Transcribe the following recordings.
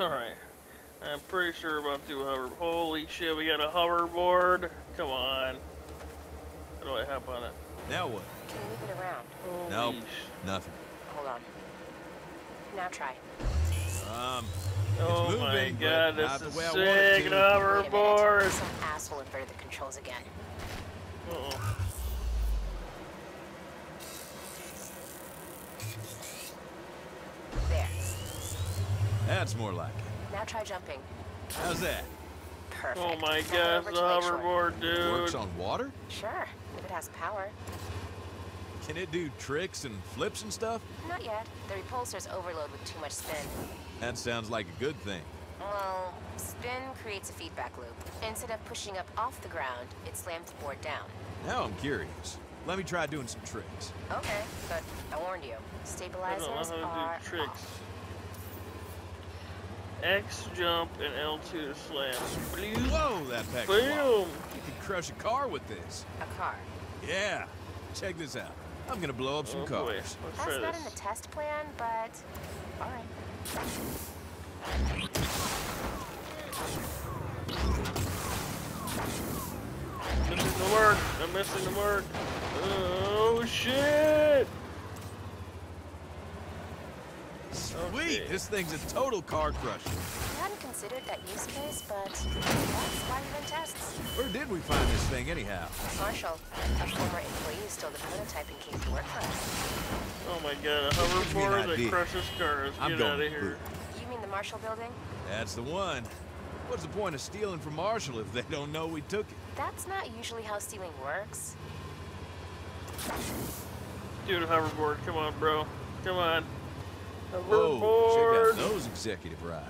Alright. I'm pretty sure we're about to do a hover. Holy shit, we got a hoverboard. Come on. How do I hop on it? Now what? Can you move it around? Holy Nope. Nothing. Hold on. Now try. Um, Oh moving, my but god, this the way is I want it sick. to. An Wait a minute. hoverboard. Some asshole inverted the controls again. Uh-oh. There. That's more like it. Now try jumping. How's that? Perfect. Oh my Now god, over it's a to hoverboard, dude. Works on water? Sure, if it has power. Can it do tricks and flips and stuff? Not yet. The repulsor's overload with too much spin. That sounds like a good thing. Well, spin creates a feedback loop. Instead of pushing up off the ground, it slams the board down. Now I'm curious. Let me try doing some tricks. Okay, but I warned you. I don't know Stabilizers how are to do tricks. off. X jump and L2 to slam. Bloop. Whoa, that pack's a. Boom. You can crush a car with this. A car. Yeah. Check this out. I'm gonna blow up some Oh cars. Let's That's try not in the test plan, but all right. Missing the mark. I'm missing the mark. Oh shit! Sweet, this thing's a total car crusher. I hadn't considered that use case, but that's why we run tests. Where did we find this thing anyhow? Marshall, a former employee stole the prototype and came to work for us. Oh my god, a hoverboard that idea. crushes cars. I'm Get out of here. boot. You mean the Marshall building? That's the one. What's the point of stealing from Marshall if they don't know we took it? That's not usually how stealing works. Dude, a hoverboard. Come on, bro. Come on. Whoa, oh, check out those executive rides.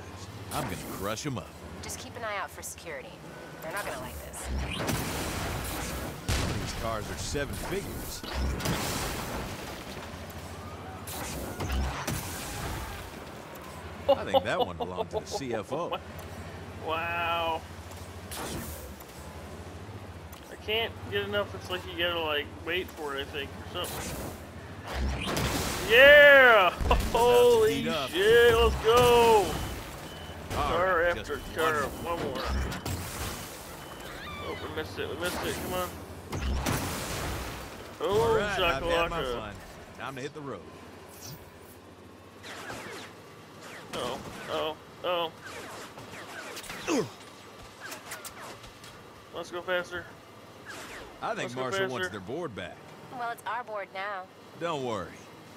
I'm gonna crush them up. Just keep an eye out for security. They're not gonna like this. Some of these cars are seven figures. I think that one belonged to the CFO. Wow. I can't get enough. It's like you gotta like wait for it, I think, or something. Yeah! Holy shit! Let's go! Car right, after car. one more. One more. Oh, we missed it. We missed it. Come on. Oh, All right, I've had my shakalaka. fun. Time to hit the road. Oh, oh, oh. Let's go faster. I think Let's go Marshall wants their board back. Well, it's our board now. Don't worry,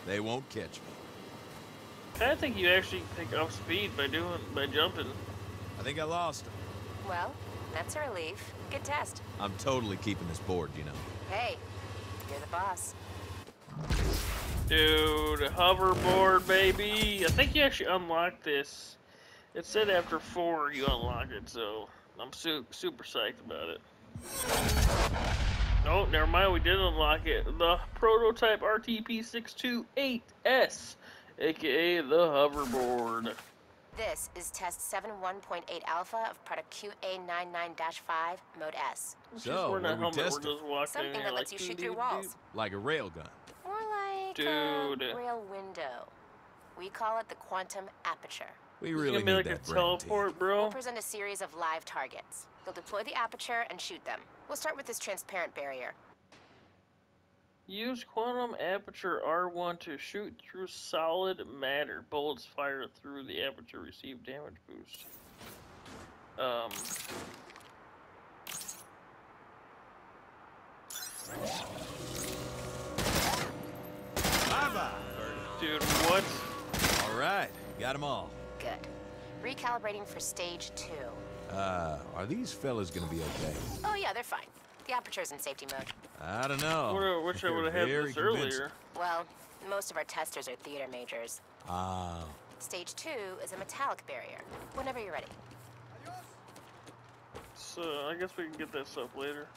they won't catch me. I think you actually pick up speed by doing by jumping. I think I lost him. Well, that's a relief. Good test. I'm totally keeping this board, you know. Hey, you're the boss. Dude, hoverboard, baby. I think you actually unlock this. It said after four you unlock it, so I'm su super psyched about it. Oh, never mind. We did unlock it. The prototype RTP628S, aka the hoverboard. This is test 71.8 alpha of product QA99-5, mode S. So, wearing what a are we helmet. We're just walking Something in here that like, lets you shoot through walls. Like a railgun. More like Dude. a rail window. We call it the quantum aperture. We really need like that a teleport, bro. We'll present a series of live targets. You'll deploy the aperture and shoot them. We'll start with this transparent barrier. Use quantum aperture R1 to shoot through solid matter. Bullets fired through the aperture receive damage boost. Um. Bye-bye, Dude, what? All right, got them all. Good. Recalibrating for stage two. Uh, are these fellas gonna be okay? Oh yeah, they're fine. The aperture's in safety mode. I don't know. I wish I would have had this convincing. earlier. Well, most of our testers are theater majors. Ah, Stage two is a metallic barrier. Whenever you're ready. So I guess we can get that stuff later.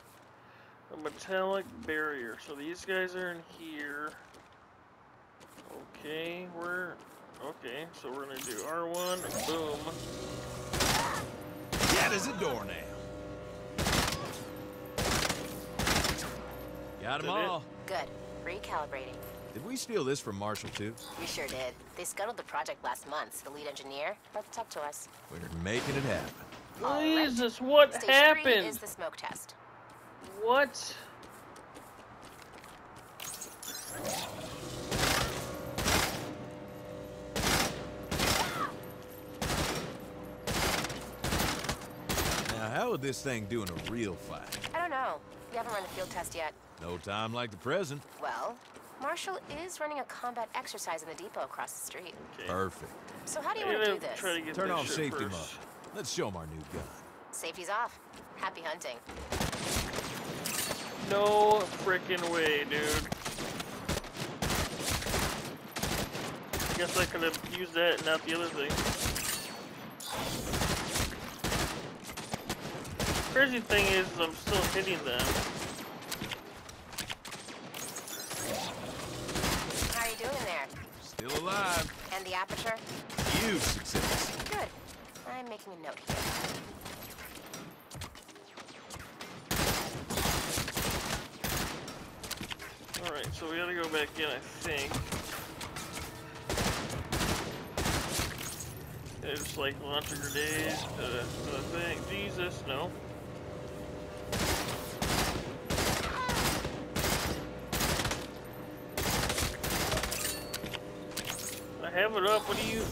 A metallic barrier. So these guys are in here. Okay, we're okay. So we're gonna do R1. Boom. Yeah, there's a door now. Got them all. Good. Recalibrating. Did we steal this from Marshall, too? We sure did. They scuttled the project last month, the lead engineer brought the tech to us. We're making it happen. All right. Jesus, what Stage happened? three is the smoke test. What? How would this thing do in a real fight? I don't know. We haven't run the field test yet. No time like the present. Well, Marshall is running a combat exercise in the depot across the street. Okay. Perfect. So how do you I'm want to do this? to Turn this off safety first. mode. Let's show them our new gun. Safety's off. Happy hunting. No freaking way, dude. I guess I could have used that, and not the other thing. Crazy thing is, I'm still hitting them. How are you doing there? Still alive. And the aperture? Huge success. Good. I'm making a note here. Alright, so we gotta go back in, I think. It's like launch a grenade, uh, the thing. Jesus, no. Have it up, what do you...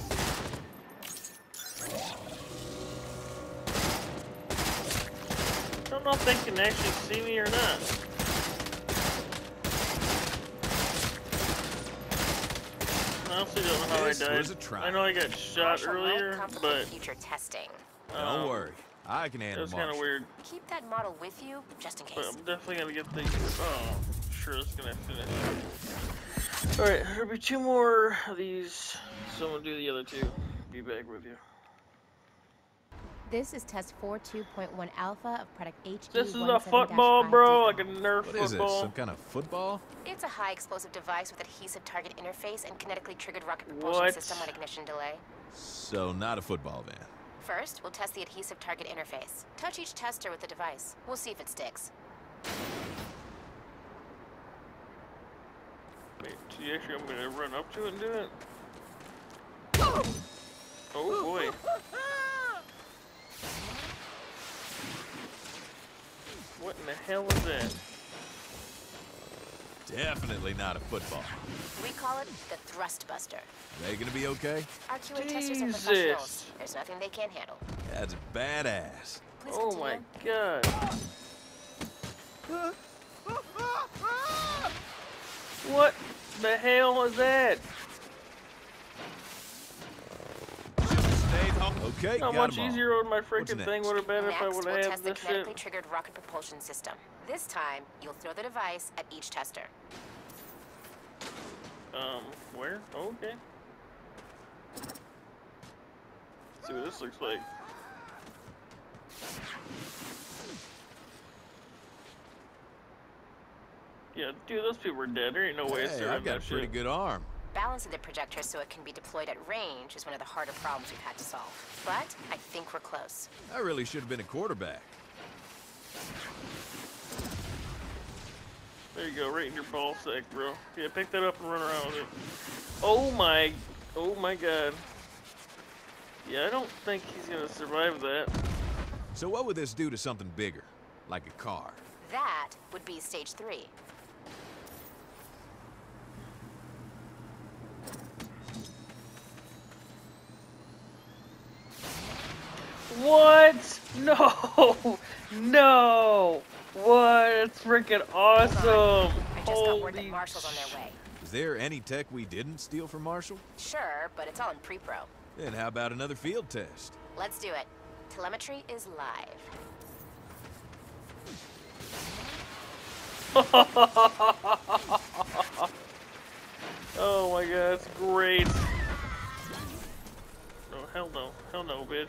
I don't know if they can actually see me or not. I honestly don't know how This I died. was a try. I know I got shot earlier, but future testing. Don't um, worry. I can It handle was kind of weird, Keep that model with you, just in but case. I'm definitely gonna get the. Oh, sure, it's gonna finish. All right, there'll be two more of these, so I'm gonna do the other two. Be back with you. This is test 42.1 alpha of product HE. This is a football, bro, like a Nerf football. What is this? football. Some kind of football? It's a high explosive device with adhesive target interface and kinetically triggered rocket propulsion What? system on ignition delay. So, not a football then. First, we'll test the adhesive target interface. Touch each tester with the device. We'll see if it sticks. Wait, see, actually, I'm gonna run up to it and do it. Oh boy. What in the hell is that? Definitely not a football. We call it the Thrust Buster. They gonna be okay? Our QA testers are Jesus. professionals. There's nothing they can't handle. That's badass. Please Oh my continue. god. What the hell is that? Stayed home. Okay, How got much 'em all. easier would my freaking thing next? would have been if I Next, would we'll have had this shit? kinetically triggered rocket propulsion system. This time, you'll throw the device at each tester. Um, where? Oh, okay. Let's see what this looks like. Yeah, dude, those people are dead. There ain't no way it's Hey, I've got a pretty shit. good arm. Balancing the projector so it can be deployed at range is one of the harder problems we've had to solve. But I think we're close. I really should have been a quarterback. There you go, right in your ball sack, bro. Yeah, pick that up and run around with it. Oh my, oh my god. Yeah, I don't think he's gonna survive that. So what would this do to something bigger? Like a car? That would be stage three. What? No! No! What? It's freaking awesome! I just got word that Holy on their way. Is there any tech we didn't steal from Marshall? Sure, but it's all in pre-pro. Then how about another field test? Let's do it. Telemetry is live. Oh my god, that's great. No, hell no. Hell no, bitch.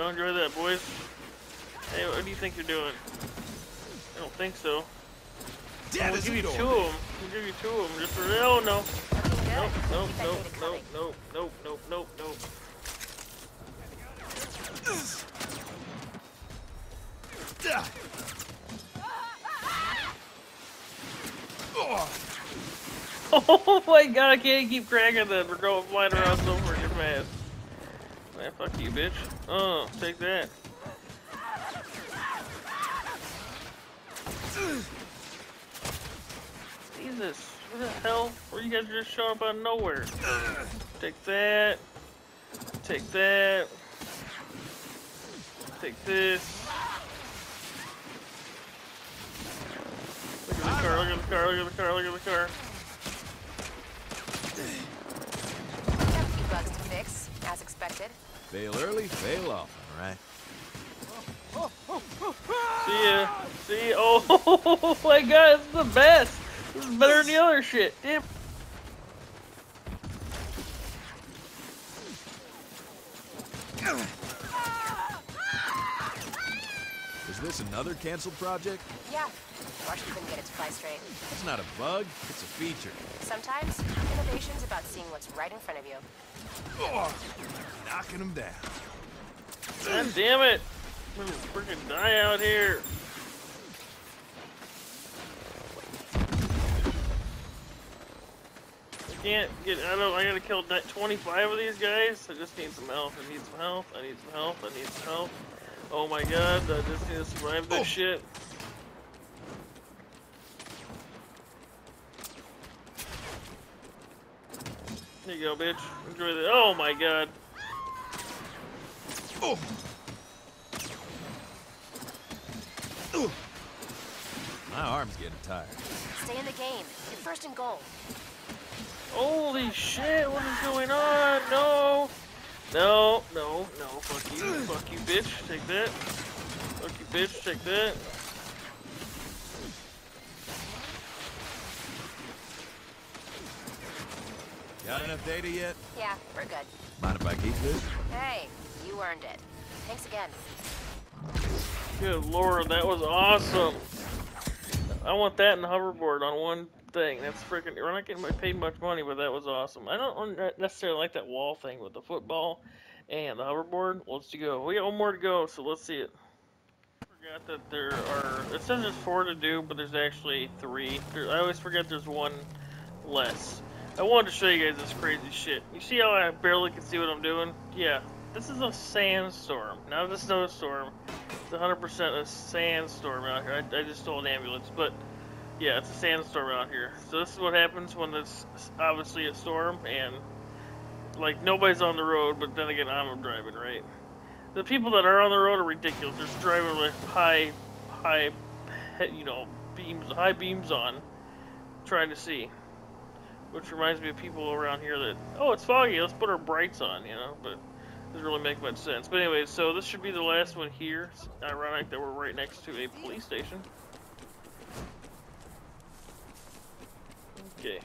Go, enjoy that, boys. Hey, what do you think you're doing? I don't think so. Dead we'll as give you two of them. We'll give you two of them just for. Oh no. Looking. Nope, nope, nope, nope, nope, nope, nope, nope, nope. Oh, Oh my god, I can't keep cracking that. We're going flying around so freaking fast. Man, fuck you, bitch. Oh, take that. Jesus, what the hell? Where you guys just showing up out of nowhere? Take that. Take that. Take this. Look at the car, look at the car, look at the car, look at the car. Bugs to fix, as expected. Fail early, fail often, right? See ya. See ya. Oh my god, this is the best. This is better than the other shit. Damn. Is this another canceled project? Yeah. Marshall couldn't get it to fly straight. It's not a bug, it's a feature. Sometimes, innovation's about seeing what's right in front of you. Oh, knocking them down. God damn it. I'm gonna freaking die out here. I can't get out of. I gotta kill 25 of these guys. I just need some health. I need some health. I need some health. I need some health. Oh my god, I just need to survive this Oh. shit. There you go, bitch. Enjoy the. Oh my god. Oh. Oh. My arm's getting tired. Stay in the game. You're first and goal. Holy shit, what is going on? No! No, no, no, fuck you, fuck you, bitch, take that. Fuck you, bitch, take that. Got enough data yet? Yeah, we're good. Mind if I keep this? Hey, earned it. Thanks again. Good lord, that was awesome. I want that and hoverboard on one thing. That's freaking. We're not getting paid much money, but that was awesome. I don't necessarily like that wall thing with the football and the hoverboard. Let's go. We got one more to go, so let's see it. Forgot that there are. It says there's four to do, but there's actually three. There, I always forget there's one less. I wanted to show you guys this crazy shit. You see how I barely can see what I'm doing? Yeah, this is a sandstorm, not a snowstorm. It's 100% a sandstorm out here. I, I just stole an ambulance, but yeah, it's a sandstorm out here. So this is what happens when it's obviously a storm and like nobody's on the road, but then again I'm driving, right? The people that are on the road are ridiculous. They're just driving with high, high, you know, beams, high beams on, trying to see. Which reminds me of people around here that, oh, it's foggy, let's put our brights on, you know, but doesn't really make much sense. But anyway, so this should be the last one here. It's ironic that we're right next to a police station. Okay.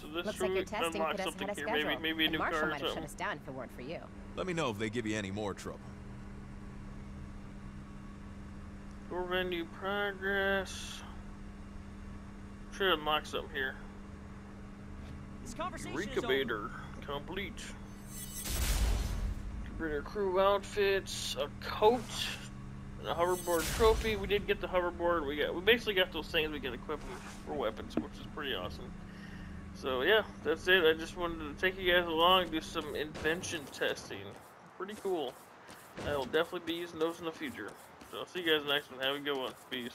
So this Looks like should your testing unlock put us something here. schedule. Maybe maybe a and new Marshall car or might have shut us down if it weren't for you. Let me know if they give you any more trouble. Door venue progress. Should unlock something here. This conversation is over. Recubator complete. Recubator crew outfits, a coat, and a hoverboard trophy. We did get the hoverboard. We got we basically got those things we can equip for weapons, which is pretty awesome. So yeah, that's it. I just wanted to take you guys along do some invention testing. Pretty cool. I will definitely be using those in the future. So I'll see you guys next one. Have a good one. Peace.